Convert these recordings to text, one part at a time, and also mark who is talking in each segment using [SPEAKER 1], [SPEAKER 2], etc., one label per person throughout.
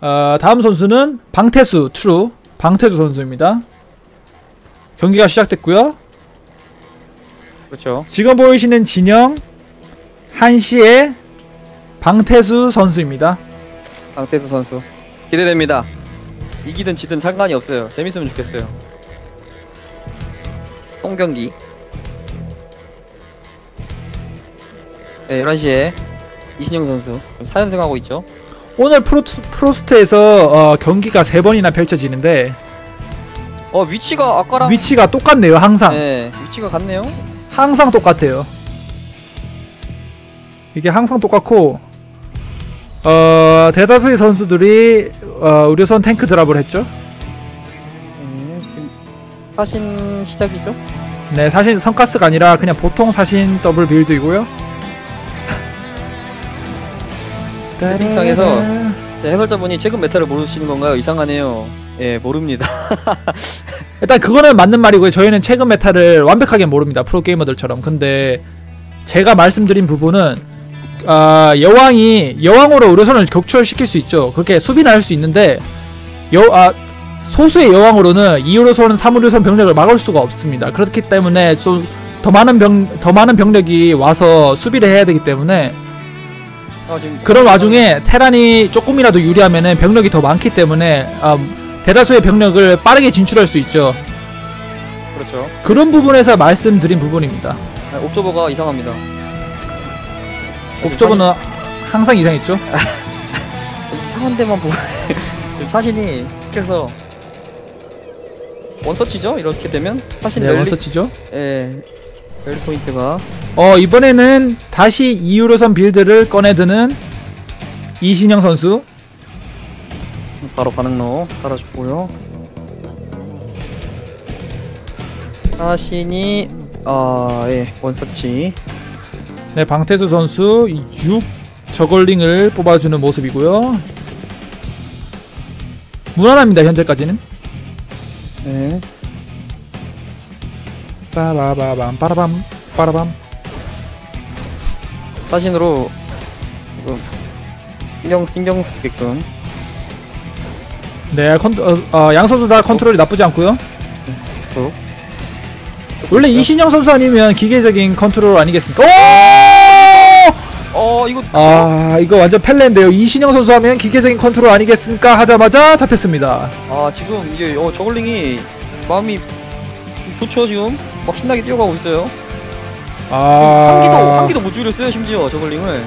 [SPEAKER 1] 어, 다음 선수는 방태수 트루 방태수 선수입니다. 경기가 시작됐고요.
[SPEAKER 2] 그렇죠.
[SPEAKER 1] 지금 보이시는 진영 한시의 방태수 선수입니다.
[SPEAKER 2] 강태수 선수 기대됩니다. 이기든 지든 상관이 없어요. 재밌으면 좋겠어요. 똥 경기. 네, 11시에 이신영 선수 지금 4연승하고 있죠.
[SPEAKER 1] 오늘 프로스, 프로스트에서 어, 경기가 세 번이나 펼쳐지는데
[SPEAKER 2] 어 위치가 아까랑
[SPEAKER 1] 위치가 똑같네요. 항상
[SPEAKER 2] 네 위치가 같네요.
[SPEAKER 1] 항상 똑같아요. 이게 항상 똑같고 어, 대다수의 선수들이 어, 의료선 탱크 드랍을 했죠.
[SPEAKER 2] 음, 사신 시작이죠.
[SPEAKER 1] 네, 사실 선가스가 아니라 그냥 보통 사신 더블 build이고요.
[SPEAKER 2] 채팅창에서 제 해설자분이 최근 meta를 모르시는 건가요? 이상하네요. 예 모릅니다.
[SPEAKER 1] 일단 그거는 맞는 말이고요. 저희는 최근 meta를 완벽하게 모릅니다. 프로 게이머들처럼. 근데 제가 말씀드린 부분은 아, 여왕이 여왕으로 의료선을 격추시킬 수 있죠. 그렇게 수비는 할 수 있는데 여 아, 소수의 여왕으로는 2의료선, 3의료선 병력을 막을 수가 없습니다. 그렇기 때문에 좀 더 많은 병 더 많은 병력이 와서 수비를 해야 되기 때문에 그런 와중에 테란이 조금이라도 유리하면은 병력이 더 많기 때문에 음, 대다수의 병력을 빠르게 진출할 수 있죠.
[SPEAKER 2] 그렇죠.
[SPEAKER 1] 그런 부분에서 말씀드린 부분입니다.
[SPEAKER 2] 아, 옥저버가 이상합니다.
[SPEAKER 1] 옵저버는 항상 이상했죠.
[SPEAKER 2] 사실- 이상한 데만 보면 사신이 그래서 원서치죠? 이렇게 되면 사신
[SPEAKER 1] 네, rally one search죠.
[SPEAKER 2] 예 rally point가
[SPEAKER 1] 어 이번에는 다시 2의료선 build를 꺼내드는 이신형 선수.
[SPEAKER 2] 바로 반응로 깔아주고요. 사신이 아예 one search
[SPEAKER 1] 네, 방태수 선수 6 저걸링을 뽑아주는 모습이고요. 무난합니다 현재까지는.
[SPEAKER 2] 네
[SPEAKER 1] 빠라바밤 빠라밤 빠라밤.
[SPEAKER 2] 사신으로 지금 신경 신경 쓰게끔
[SPEAKER 1] 네, 컨, 어, 어, 양 선수 다 컨트롤이 나쁘지 않고요.
[SPEAKER 2] 또
[SPEAKER 1] 원래 이신형 선수 아니면 기계적인 컨트롤 아니겠습니까? 오!
[SPEAKER 2] 어 이거
[SPEAKER 1] 아 이거 완전 펠레인데요. 이신형 선수 하면 기계적인 컨트롤 아니겠습니까? 하자마자 잡혔습니다.
[SPEAKER 2] 아 지금 이게 어 저글링이 마음이 좋죠 지금 막 신나게 뛰어가고 있어요. 한 기도
[SPEAKER 1] 아,
[SPEAKER 2] 한 기도 못 줄였어요 심지어 저글링을.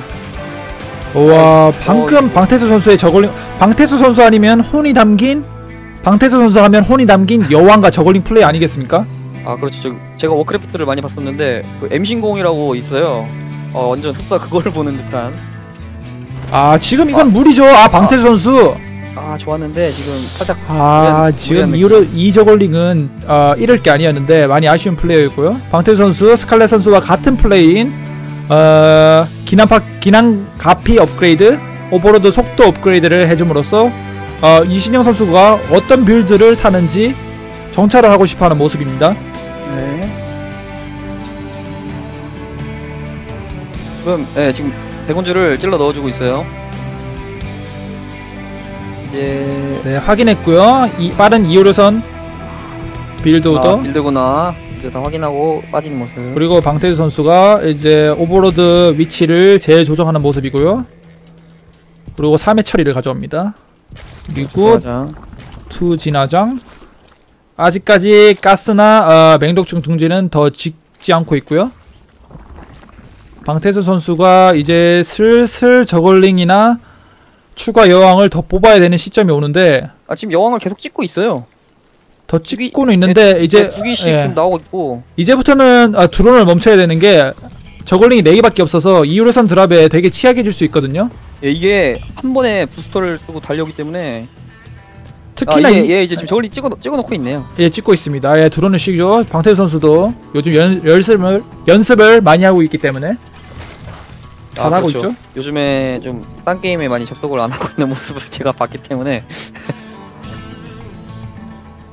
[SPEAKER 1] 와 방금
[SPEAKER 2] 어,
[SPEAKER 1] 방태수 선수의 저글링 방태수 선수 아니면 혼이 담긴 방태수 선수 하면 혼이 담긴 여왕과 저글링 플레이 아니겠습니까?
[SPEAKER 2] 아 그렇죠. 저, 제가 워크래프트를 많이 봤었는데 그 엠신공이라고 있어요. 어 완전 흡사 그거를 보는 듯한.
[SPEAKER 1] 아 지금 이건 무리죠. 아 방태수 선수.
[SPEAKER 2] 아 좋았는데 지금 살짝
[SPEAKER 1] 아 지금 이후로 이 저글링은 어, 잃을 게 아니었는데 많이 아쉬운 플레이였고요. 방태수 선수 스칼렛 선수와 같은 플레이인 어, 기낭 갑 기낭 갑피 업그레이드 오버로드 속도 업그레이드를 해줌으로써 어, 이신형 선수가 어떤 build를 타는지 정찰을 하고 싶어하는 모습입니다.
[SPEAKER 2] 네. 지금 네 지금 대군주를 찔러 넣어주고 있어요. 이제
[SPEAKER 1] 네 확인했고요. 이 빠른 2호로선 빌드 오더
[SPEAKER 2] 아, build구나 이제 다 확인하고 빠진 모습.
[SPEAKER 1] 그리고 방태수 선수가 이제 오버로드 위치를 재조정하는 모습이고요. 그리고 3해처리를 가져옵니다. 그리고. two 진화장 아직까지 가스나 어, 맹독충 둥지는 더 짓지 않고 있고요. 방태수 선수가 이제 슬슬 저글링이나 추가 여왕을 더 뽑아야 되는 시점이 오는데
[SPEAKER 2] 아 지금 여왕을 계속 찍고 있어요.
[SPEAKER 1] 더 찍고는 있는데 이제
[SPEAKER 2] 두 개씩
[SPEAKER 1] 예.
[SPEAKER 2] 좀 나오고 있고.
[SPEAKER 1] 이제부터는 아, 드론을 멈춰야 되는 게 저걸링이 4개밖에 없어서 2호선 드랍에 되게 취약해질 수 있거든요.
[SPEAKER 2] 예, 이게 한 번에 부스터를 쓰고 달려오기 때문에
[SPEAKER 1] 특히나
[SPEAKER 2] 아,
[SPEAKER 1] 이,
[SPEAKER 2] 이게, 예, 이제 지금 저걸리 찍어 찍어놓고 있네요.
[SPEAKER 1] 예, 찍고 있습니다. 예, 드론을 쉬죠. 방태수 선수도 요즘 연, 연습을 연습을 많이 하고 있기 때문에 잘하고
[SPEAKER 2] 그렇죠.
[SPEAKER 1] 있죠.
[SPEAKER 2] 요즘에 좀 딴 게임에 많이 접속을 안 하고 있는 모습을 제가 봤기 때문에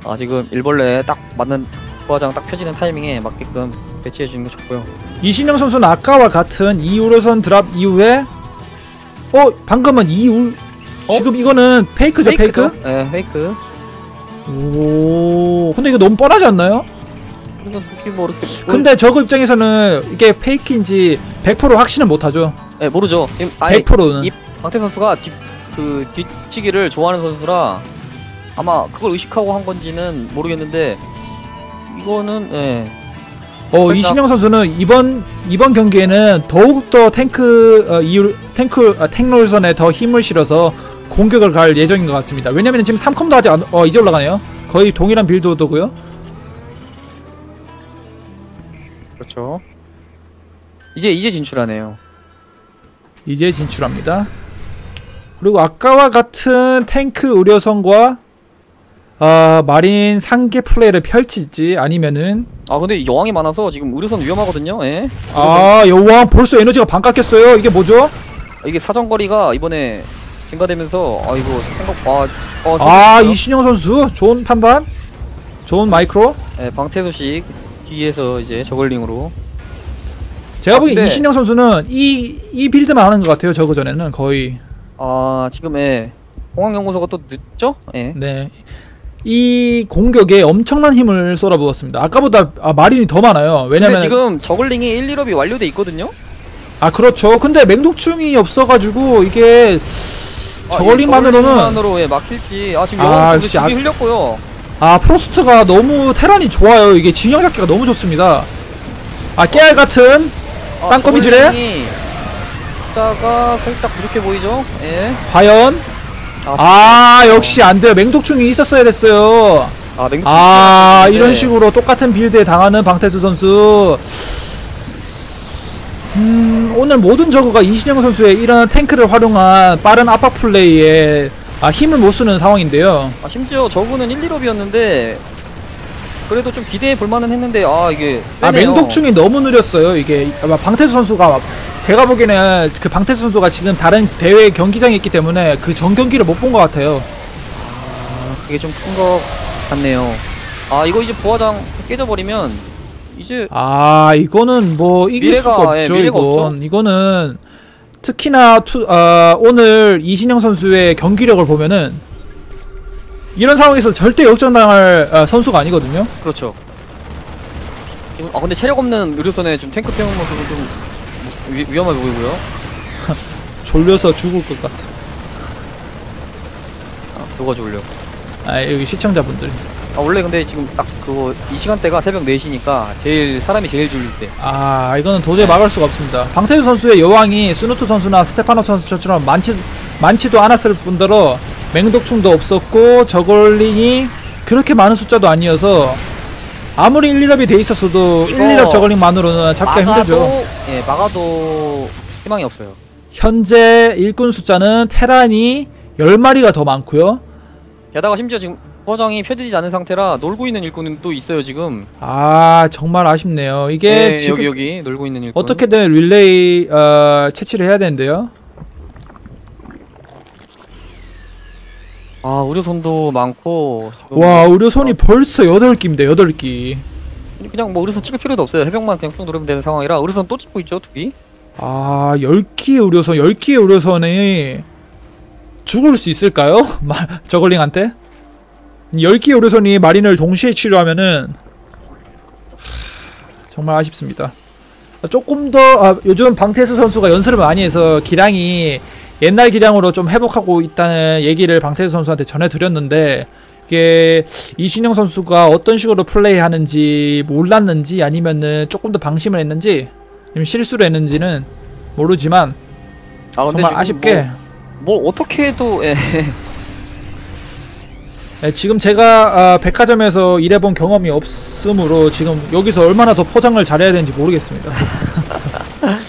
[SPEAKER 2] 아 지금 일벌레 딱 맞는 부화장 딱 펴지는 타이밍에 맞게끔 배치해 주는 게 좋고요.
[SPEAKER 1] 이신영 선수는 아까와 같은 2호선 드랍 이후에 어 방금은 2우
[SPEAKER 2] 어?
[SPEAKER 1] 지금 이거는 페이크죠 페이크?
[SPEAKER 2] 페이크죠? 네, 페이크.
[SPEAKER 1] 오 근데 이거 너무 뻔하지 않나요? 근데 저그 입장에서는 이게 페이크인지 100% 확신을 못하죠
[SPEAKER 2] 네, 모르죠. 지금 아예
[SPEAKER 1] 100%는
[SPEAKER 2] 이 방태 선수가 뒤, 그 뒤치기를 좋아하는 선수라 아마 그걸 의식하고 한 건지는 모르겠는데 이거는 예.
[SPEAKER 1] 어 이신영 선수는 이번 이번 경기에는 더욱 더 탱크 어, 이유 탱크 아, 탱롤선에 더 힘을 실어서 공격을 갈 예정인 것 같습니다. 왜냐면 지금 3컴도 아직 안, 어 이제 올라가네요. 거의 동일한 빌드도고요.
[SPEAKER 2] 그렇죠. 이제 이제 진출하네요.
[SPEAKER 1] 이제 진출합니다. 그리고 아까와 같은 탱크 의료선과 아 마린 상계 플레이를 펼칠지 아니면은
[SPEAKER 2] 아 근데 여왕이 많아서 지금 의료선 위험하거든요. 예.
[SPEAKER 1] 아 여왕 벌써 에너지가 반 깎였어요. 이게 뭐죠?
[SPEAKER 2] 이게 사정거리가 이번에 증가되면서 아 이거 생각 아 어,
[SPEAKER 1] 아
[SPEAKER 2] 생각했어요.
[SPEAKER 1] 이신영 선수 좋은 판단, 좋은 마이크로.
[SPEAKER 2] 예, 방태수식 뒤에서 이제 저글링으로
[SPEAKER 1] 제가
[SPEAKER 2] 아,
[SPEAKER 1] 보기엔
[SPEAKER 2] 근데-
[SPEAKER 1] 이신영 선수는 이, 이 빌드만 하는 것 같아요. 저그 전에는 거의.
[SPEAKER 2] 아 지금 예 공항연구소가 또 늦죠? 예.
[SPEAKER 1] 네. 이 공격에 엄청난 힘을 쏟아부었습니다. 아까보다 아, 마린이 더 많아요.
[SPEAKER 2] 근데
[SPEAKER 1] 왜냐면
[SPEAKER 2] 지금 저글링이 1, 2럽이 완료돼 있거든요.
[SPEAKER 1] 아 그렇죠. 근데 맹독충이 없어가지고 이게 저걸링만으로는
[SPEAKER 2] 저걸링만으로 예, 막힐지 아 지금
[SPEAKER 1] 아,
[SPEAKER 2] 근데
[SPEAKER 1] 역시
[SPEAKER 2] 두개
[SPEAKER 1] 아-
[SPEAKER 2] 흘렸고요.
[SPEAKER 1] 아 프로스트가 너무 테란이 좋아요. 이게 진영 잡기가 너무 좋습니다. 아 깨알 같은
[SPEAKER 2] 아,
[SPEAKER 1] 땅거미질에?
[SPEAKER 2] 숫자가 살짝 부족해 보이죠? 예.
[SPEAKER 1] 과연 아 역시 안 돼요. 맹독충이 있었어야 됐어요.
[SPEAKER 2] 아,
[SPEAKER 1] 맹아
[SPEAKER 2] 네.
[SPEAKER 1] 이런 식으로 똑같은 빌드에 당하는 방태수 선수 음 오늘 모든 저그가 이신영 선수의 이런 탱크를 활용한 빠른 압박 플레이에 아, 힘을 못 쓰는 상황인데요
[SPEAKER 2] 아, 심지어 저구는 1, 2럽이었는데 그래도 좀 기대해 볼 만은 했는데 아 이게
[SPEAKER 1] 아
[SPEAKER 2] 세네요.
[SPEAKER 1] 맹독충이 너무 느렸어요 이게 아마 방태수 선수가 제가 보기에는 그 방태수 선수가 지금 다른 대회 경기장에 있기 때문에 그 전 경기를 못 본 것 같아요
[SPEAKER 2] 그게 좀 큰 것 같네요. 아 이거 이제 부화장 깨져버리면 이제
[SPEAKER 1] 아 이거는 뭐 이길
[SPEAKER 2] 미래가,
[SPEAKER 1] 수가
[SPEAKER 2] 예,
[SPEAKER 1] 없죠
[SPEAKER 2] 미래가
[SPEAKER 1] 이건
[SPEAKER 2] 없죠.
[SPEAKER 1] 이거는 특히나 two, 아, 오늘 이신형 선수의 경기력을 보면은 이런 상황에서 절대 역전당할 아, 선수가 아니거든요
[SPEAKER 2] 그렇죠. 아 근데 체력 없는 의료선에 좀 탱크 태우는 모습은 좀 위, 위험해 보이고요.
[SPEAKER 1] 졸려서 죽을 것 같아
[SPEAKER 2] 아, 누가 졸려.
[SPEAKER 1] 아 여기 시청자분들
[SPEAKER 2] 아 원래 근데 지금 딱 그거 이 시간대가 새벽 4시니까 제일 사람이 제일 졸릴 때.
[SPEAKER 1] 아 이거는 도저히 막을 수가 없습니다 방태수 선수의 여왕이 스누트 선수나 스테파노 선수처럼 많지, 많지도 않았을 뿐더러 맹독충도 없었고 저걸링이 그렇게 많은 숫자도 아니어서 아무리 1, 2럽이 돼 있었어도 1,
[SPEAKER 2] 이거
[SPEAKER 1] 2럽 저걸링만으로는 잡기가 힘들죠
[SPEAKER 2] 예 막아도 희망이 없어요.
[SPEAKER 1] 현재 일꾼 숫자는 테란이 10마리가 더 많고요
[SPEAKER 2] 게다가 심지어 지금 부화장이 펴지지 않은 상태라 놀고 있는 일꾼은 또 있어요 지금.
[SPEAKER 1] 아 정말 아쉽네요 이게
[SPEAKER 2] 예,
[SPEAKER 1] 지금
[SPEAKER 2] 여기 여기 놀고 있는 일꾼.
[SPEAKER 1] 어떻게든 릴레이 어, 채취를 해야 되는데요
[SPEAKER 2] 아 의료선도 많고.
[SPEAKER 1] 와 의료선이 벌써 8기입니다 8기
[SPEAKER 2] 그냥 뭐 의료선 찍을 필요도 없어요. 해병만 그냥 쭉 누르면 되는 상황이라 의료선 또 찍고 있죠 두 기.
[SPEAKER 1] 아 10기의 의료선 10기의 의료선이 죽을 수 있을까요? 마- 저글링한테 10기의 의료선이 마린을 동시에 치료하면은 하, 정말 아쉽습니다 조금 더 아, 요즘 방태수 선수가 연습을 많이 해서 기량이 옛날 기량으로 좀 회복하고 있다는 얘기를 방태수 선수한테 전해드렸는데 이게 이신영 선수가 어떤 식으로 플레이하는지 몰랐는지 아니면은 조금 더 방심을 했는지 실수를 했는지는 모르지만
[SPEAKER 2] 아
[SPEAKER 1] 정말 아쉽게
[SPEAKER 2] 뭐, 뭘 어떻게 해도 예.
[SPEAKER 1] 네, 지금 제가 아, 백화점에서 일해본 경험이 없으므로 지금 여기서 얼마나 더 포장을 잘해야 되는지 모르겠습니다.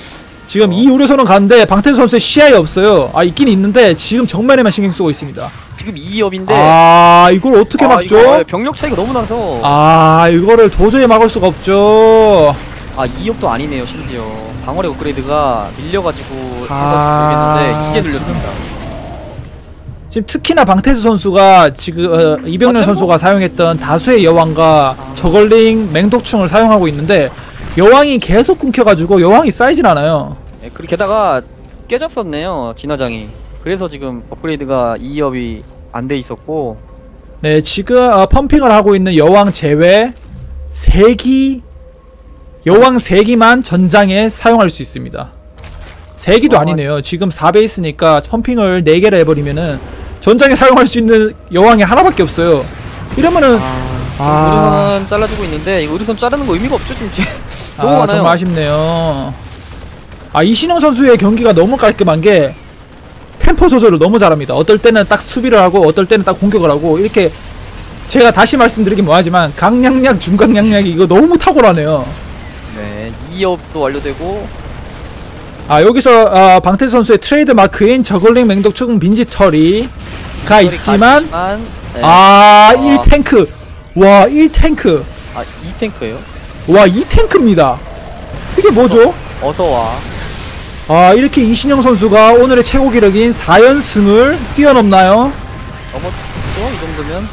[SPEAKER 1] 지금 이 우려선은 가는데 방태수 선수의 시야에 없어요. 아 있긴 있는데 지금 정면에만 신경 쓰고 있습니다.
[SPEAKER 2] 지금 2업인데
[SPEAKER 1] 아 이걸 어떻게 막죠?
[SPEAKER 2] 병력 차이가 너무 나서
[SPEAKER 1] 아 이거를 도저히 막을 수가 없죠.
[SPEAKER 2] 아 2업도 아니네요 심지어 방어력 업그레이드가 밀려가지고
[SPEAKER 1] 아,
[SPEAKER 2] 이제 늘렸습니다
[SPEAKER 1] 지금 특히나 방태수 선수가 지금 어, 이병렬
[SPEAKER 2] 아,
[SPEAKER 1] 선수가 사용했던 다수의 여왕과 저걸링 맹독충을 사용하고 있는데 여왕이 계속 끊겨가지고 여왕이 쌓이진 않아요.
[SPEAKER 2] 예, 그리고 게다가 깨졌었네요 진화장이 그래서 지금 업그레이드가 2업이 안 돼 있었고
[SPEAKER 1] 네, 지금 어, 펌핑을 하고 있는 여왕 제외 세기 여왕 세기만 전장에 사용할 수 있습니다. 세기도
[SPEAKER 2] 어,
[SPEAKER 1] 아니네요. 지금 4베이스니까 펌핑을 4개를 해버리면은 전장에 사용할 수 있는 여왕이 하나밖에 없어요. 이러면은
[SPEAKER 2] 아,
[SPEAKER 1] 아.
[SPEAKER 2] 의료선 잘라주고 있는데 이거 의료선 자르는 거 의미가 없죠 지금
[SPEAKER 1] 아,
[SPEAKER 2] 너무 많아요.
[SPEAKER 1] 정말 아쉽네요. 아 이신영 선수의 경기가 너무 깔끔한 게 템포 조절을 너무 잘합니다. 어떨 때는 딱 수비를 하고 어떨 때는 딱 공격을 하고 이렇게 제가 다시 말씀드리긴 뭐하지만 강량약 중강량약이 이거 너무 탁월하네요.
[SPEAKER 2] 네 2업도 완료되고
[SPEAKER 1] 아 여기서 아, 방태 선수의 트레이드 마크인 저글링 맹독충 빈지터리 가 있지만
[SPEAKER 2] 네.
[SPEAKER 1] 아
[SPEAKER 2] 아.
[SPEAKER 1] 1탱크 와 1탱크
[SPEAKER 2] 아 2탱크예요?
[SPEAKER 1] 와 2탱크입니다. 이게 뭐죠?
[SPEAKER 2] 어서 와
[SPEAKER 1] 아 이렇게 이신영 선수가 오늘의 최고 기록인 4연승을 뛰어넘나요?
[SPEAKER 2] 넘었죠? 이 정도면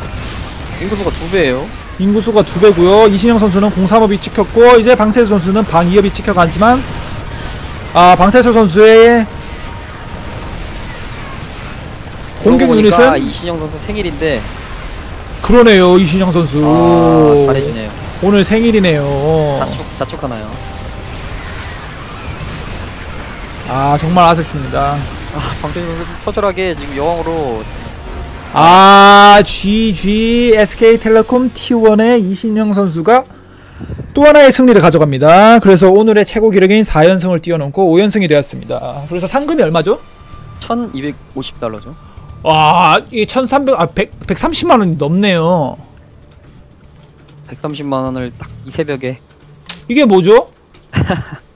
[SPEAKER 2] 인구수가 두 배예요
[SPEAKER 1] 인구수가 두 배고요. 이신영 선수는 03업이 찍혔고 이제 방태수 선수는 방 2업이 찍혀가지만 아 방태수 선수의 공격 유닛은
[SPEAKER 2] 이신영 선수 생일인데
[SPEAKER 1] 그러네요 이신영 선수
[SPEAKER 2] 아 잘해주네요
[SPEAKER 1] 오늘 생일이네요.
[SPEAKER 2] 자축 자축하나요?
[SPEAKER 1] 아 정말 아쉽습니다.
[SPEAKER 2] 아 방태준 선수 처절하게 지금 여왕으로
[SPEAKER 1] 아 GG SK텔레콤 T1의 이신영 선수가 또 하나의 승리를 가져갑니다. 그래서 오늘의 최고 기록인 4연승을 뛰어넘고 5연승이 되었습니다. 그래서 상금이 얼마죠?
[SPEAKER 2] 1250달러죠
[SPEAKER 1] 와, 이게 1300, 아, 100, 130만 원이 넘네요.
[SPEAKER 2] 130만 원을 딱 이 새벽에
[SPEAKER 1] 이게 뭐죠?